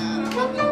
Yeah.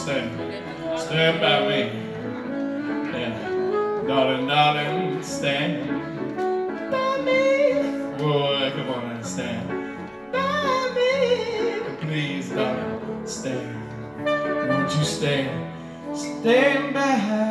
stand. Stand by me. Yeah. Darling, darling, stand. By me. Boy, come on and stand. By me. Please, darling, stand. Won't you stand? stand back.